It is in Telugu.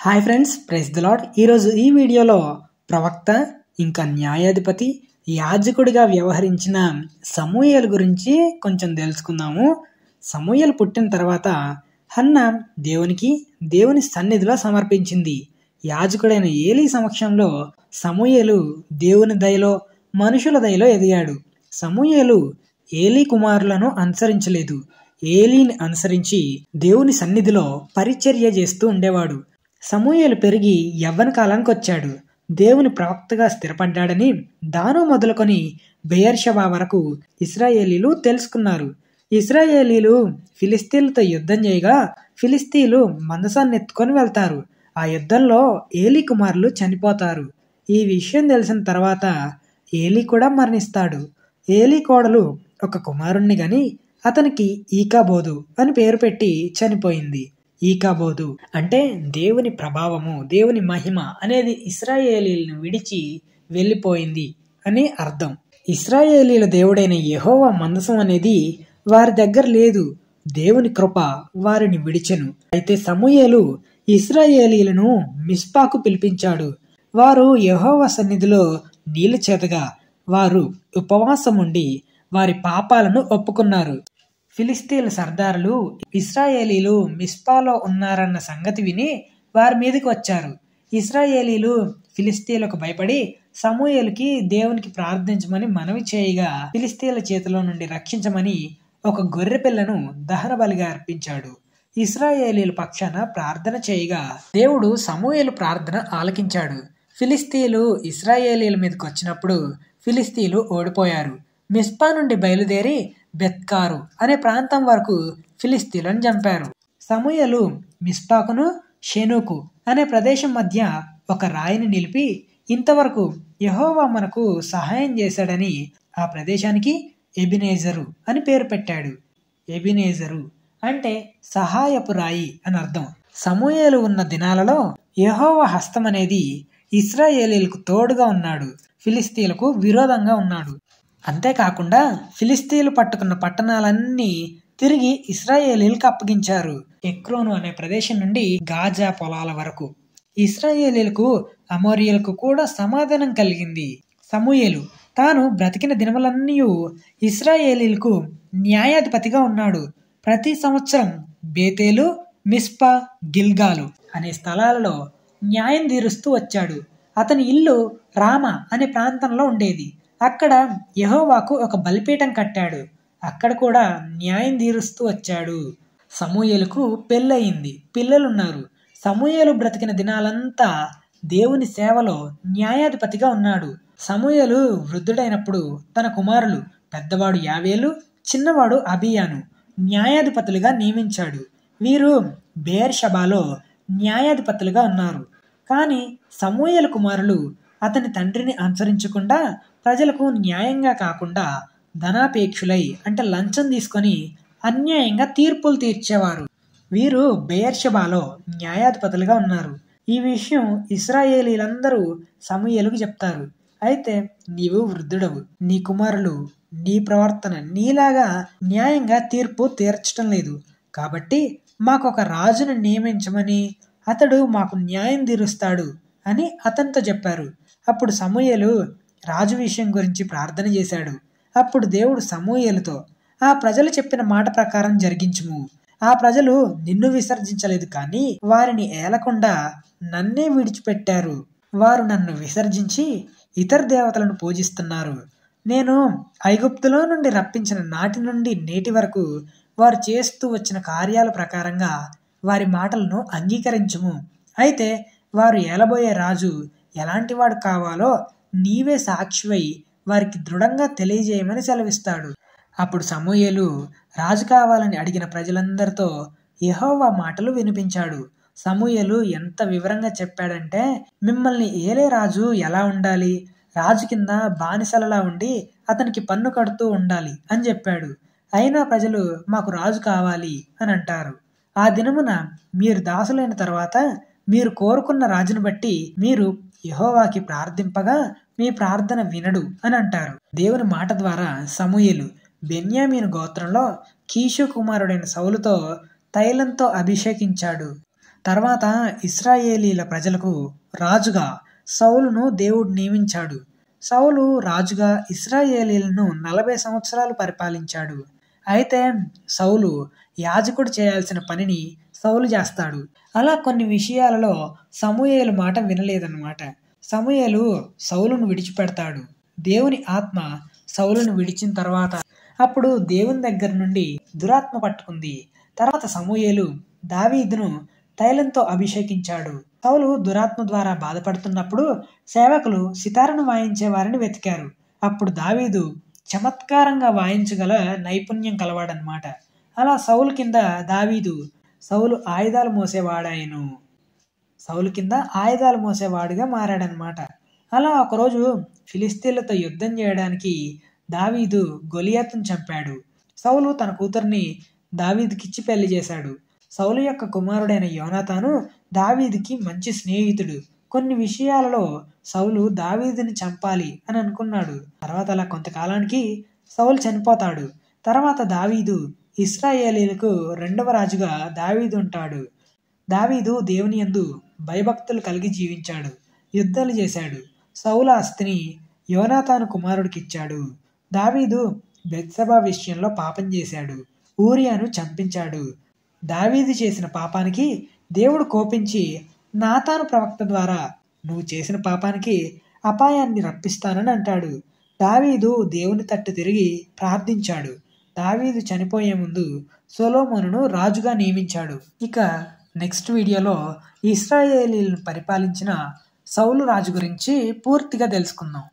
Hi friends press the lad ఈరోజు ఈ వీడియోలో ప్రవక్త ఇంకా న్యాయాధిపతి యాజకుడిగా వ్యవహరించిన సమూయల్ గురించి కొంచెం తెలుసుకుందాము. సమూయలు పుట్టిన తర్వాత హన్న దేవునికి దేవుని సన్నిధిలో సమర్పించింది. యాజకుడైన ఏలీ సమక్షంలో సమూయలు దేవుని దయలో మనుషుల దయలో ఎదిగాడు. సమూయలు ఏలీ కుమారులను అనుసరించలేదు. ఏలీని అనుసరించి దేవుని సన్నిధిలో పరిచర్య చేస్తూ ఉండేవాడు. సమూయేలు పెరిగి యవ్వన కాలానికి వచ్చాడు దేవుని ప్రవక్తగా స్థిరపడ్డాడని దాను మొదలుకొని బెయర్షబా వరకు ఇస్రాయేలీలు తెలుసుకున్నారు. ఇస్రాయేలీలు ఫిలిస్తీన్లతో యుద్ధం చేయగా ఫిలిస్తీన్లు మందసాన్ని ఎత్తుకొని వెళ్తారు. ఆ యుద్ధంలో ఏలీ కుమారులు చనిపోతారు. ఈ విషయం తెలిసిన తర్వాత ఏలీ కూడా మరణిస్తాడు. ఏలీ కోడలు ఒక కుమారుణ్ణి గని అతనికి ఈకాబోధు అని పేరు పెట్టి చనిపోయింది. ఈకాబోధు అంటే దేవుని ప్రభావము దేవుని మహిమ అనేది ఇస్రాయేలీలను విడిచి వెళ్ళిపోయింది అని అర్థం. ఇస్రాయేలీల దేవుడైన యహోవా మందసం అనేది వారి దగ్గర లేదు. దేవుని కృప వారిని విడిచెను. అయితే సమూయేలు ఇస్రాయేలీలను మిస్పాకు పిలిపించాడు. వారు యహోవ సన్నిధిలో నీళ్ళు చేతగా వారు ఉపవాసం ఉండి వారి పాపాలను ఒప్పుకున్నారు. ఫిలిస్తీన్ సర్దారులు ఇస్రాయేలీలు మిస్పాలో ఉన్నారన్న సంగతి విని వారి మీదకి వచ్చారు. ఇస్రాయేలీలు ఫిలిస్తీన్లకు భయపడి సమూహలకి దేవునికి ప్రార్థించమని మనవి చేయగా ఫిలిస్తీన్ల చేతిలో నుండి రక్షించమని ఒక గొర్రె పిల్లను దహన బలిగా అర్పించాడు. ఇస్రాయేలీల పక్షాన ప్రార్థన చేయగా దేవుడు సమూహలు ప్రార్థన ఆలకించాడు. ఫిలిస్తీన్లు ఇస్రాయేలీల మీదకి వచ్చినప్పుడు ఫిలిస్తీన్లు ఓడిపోయారు. మిస్పా నుండి బయలుదేరి బెత్కారు అనే ప్రాంతం వరకు ఫిలిస్తీన్లను చంపారు. సమూయలు మిస్పాకును షెనుకు అనే ప్రదేశం మధ్య ఒక రాయిని నిలిపి ఇంతవరకు యహోవా మనకు సహాయం చేశాడని ఆ ప్రదేశానికి ఎబినేజరు అని పేరు పెట్టాడు. ఎబినేజరు అంటే సహాయపు రాయి అని అర్థం. సమూయేలు ఉన్న దినాలలో యహోవా హస్తం అనేది ఇస్రాయేలీలకు తోడుగా ఉన్నాడు. ఫిలిస్తీన్లకు విరోధంగా ఉన్నాడు. అంతేకాకుండా ఫిలిస్తీన్లు పట్టుకున్న పట్టణాలన్నీ తిరిగి ఇస్రాయేలీలకు అప్పగించారు. ఎక్రోను అనే ప్రదేశం నుండి గాజా పొలాల వరకు. ఇస్రాయేలీలకు అమోరియలకు కూడా సమాధానం కలిగింది. సమూయేలు తాను బ్రతికిన దినములన్నీ ఇస్రాయేలీలకు న్యాయాధిపతిగా ఉన్నాడు. ప్రతి సంవత్సరం బేతేలు మిస్పా గిల్గాలు అనే స్థలాలలో న్యాయం తీరుస్తూ వచ్చాడు. అతని ఇల్లు రామ అనే ప్రాంతంలో ఉండేది. అక్కడ యహోవాకు ఒక బలిపీఠం కట్టాడు. అక్కడ కూడా న్యాయం తీరుస్తూ వచ్చాడు. సమూయలకు పెళ్ళయింది. పిల్లలున్నారు. సమూయలు బ్రతికిన దినాలంతా దేవుని సేవలో న్యాయాధిపతిగా ఉన్నాడు. సమూయలు వృద్ధుడైనప్పుడు తన కుమారులు పెద్దవాడు యావేలు చిన్నవాడు అభియాను న్యాయాధిపతులుగా నియమించాడు. వీరు బేర్షబాలో న్యాయాధిపతులుగా ఉన్నారు. కానీ సమూయల కుమారులు అతని తండ్రిని అనుసరించకుండా ప్రజలకు న్యాయంగా కాకుండా ధనాపేక్షులై అంటే లంచం తీసుకొని అన్యాయంగా తీర్పులు తీర్చేవారు. వీరు బెయర్షబాలో న్యాయాధిపతులుగా ఉన్నారు. ఈ విషయం ఇస్రాయేలీలందరూ సమూయేలుకు చెప్తారు. అయితే నీవు వృద్ధుడవు. నీ కుమారులు నీ ప్రవర్తన నీలాగా న్యాయంగా తీర్పు తీర్చటం లేదు. కాబట్టి మాకు ఒక రాజును నియమించమని అతడు మాకు న్యాయం తీరుస్తాడు అని అతనితో చెప్పారు. అప్పుడు సమూయలు రాజు విషయం గురించి ప్రార్థన చేశాడు. అప్పుడు దేవుడు సమూయలతో ఆ ప్రజలు చెప్పిన మాట ప్రకారం జరిగించుము. ఆ ప్రజలు నిన్ను విసర్జించలేదు కానీ వారిని ఏలకుండా నన్నే విడిచిపెట్టారు. వారు నన్ను విసర్జించి ఇతర దేవతలను పూజిస్తున్నారు. నేను ఐగుప్తులో నుండి రప్పించిన నాటి నుండి నేటి వరకు వారు చేస్తూ వచ్చిన కార్యాల ప్రకారంగా వారి మాటలను అంగీకరించుము. అయితే వారు ఏలబోయే రాజు ఎలాంటి వాడు కావాలో నీవే సాక్షివై వారికి దృఢంగా తెలియజేయమని సెలవిస్తాడు. అప్పుడు సమూయేలు రాజు కావాలని అడిగిన ప్రజలందరితో యహోవా మాటలు వినిపించాడు. సమూయలు ఎంత వివరంగా చెప్పాడంటే మిమ్మల్ని ఏలే రాజు ఎలా ఉండాలి? రాజు కింద బానిసలలా ఉండి అతనికి పన్ను కడుతూ ఉండాలి అని చెప్పాడు. అయినా ప్రజలు మాకు రాజు కావాలి అని అంటారు. ఆ దినమున మీరు దాసులైన తర్వాత మీరు కోరుకున్న రాజును బట్టి మీరు యహోవాకి ప్రార్థింపగా మీ ప్రార్థన వినడు అని అంటారు. దేవుని మాట ద్వారా సమూయేలు బెన్యామీను గోత్రంలో కీషు కుమారుడైన సౌలుతో తైలంతో అభిషేకించాడు. తర్వాత ఇస్రాయేలీల ప్రజలకు రాజుగా సౌలును దేవుడు నియమించాడు. సౌలు రాజుగా ఇస్రాయేలీలను నలభై సంవత్సరాలు పరిపాలించాడు. అయితే సౌలు యాజకుడు చేయాల్సిన పనిని సౌలు చేస్తాడు. అలా కొన్ని విషయాలలో సమూహేలు మాట వినలేదన్నమాట. సమూహేలు సౌలును విడిచిపెడతాడు. దేవుని ఆత్మ సౌలును విడిచిన తర్వాత అప్పుడు దేవుని దగ్గర నుండి దురాత్మ పట్టుకుంది. తర్వాత సమూయేలు దావీదును తైలంతో అభిషేకించాడు. సౌలు దురాత్మ ద్వారా బాధపడుతున్నప్పుడు సేవకులు సితారను వాయించే వారిని వెతికారు. అప్పుడు దావీదు చమత్కారంగా వాయించగల నైపుణ్యం కలవాడనమాట అలా సౌలు కింద దావీదు సౌలు ఆయుధాలు మోసేవాడాయను. సౌలు కింద ఆయుధాలు మోసేవాడుగా మారాడనమాట. అలా ఒకరోజు ఫిలిస్తీన్లతో యుద్ధం చేయడానికి దావీదు గొలియాతును చంపాడు. సౌలు తన కూతుర్ని దావీదుకిచ్చి పెళ్ళి చేశాడు. సౌలు యొక్క కుమారుడైన యోనాతాను దావీదుకి మంచి స్నేహితుడు. కొన్ని విషయాలలో సౌలు దావీదుని చంపాలి అని అనుకున్నాడు తర్వాత అలా కొంతకాలానికి సౌలు చనిపోతాడు. తర్వాత దావీదు ఇస్రాయేలీలకు రెండవ రాజుగా దావీదు ఉంటాడు. దావీదు దేవుని యందు భయభక్తులు కలిగి జీవించాడు. యుద్ధాలు చేశాడు. సౌల ఆస్తిని యోనాతాను కుమారుడికిచ్చాడు. దావీదు బెత్సభ విషయంలో పాపం చేశాడు. ఊరియాను చంపించాడు. దావీదు చేసిన పాపానికి దేవుడు కోపించి నాతాను ప్రవక్త ద్వారా నువ్వు చేసిన పాపానికి అపాయాన్ని రప్పిస్తానని అంటాడు. దావీదు దేవుని తట్టు తిరిగి ప్రార్థించాడు. దావీదు చనిపోయే ముందు సొలోమోనును రాజుగా నియమించాడు. ఇక నెక్స్ట్ వీడియోలో ఇస్రాయేలీలను పరిపాలించిన సౌలు రాజు గురించి పూర్తిగా తెలుసుకుందాం.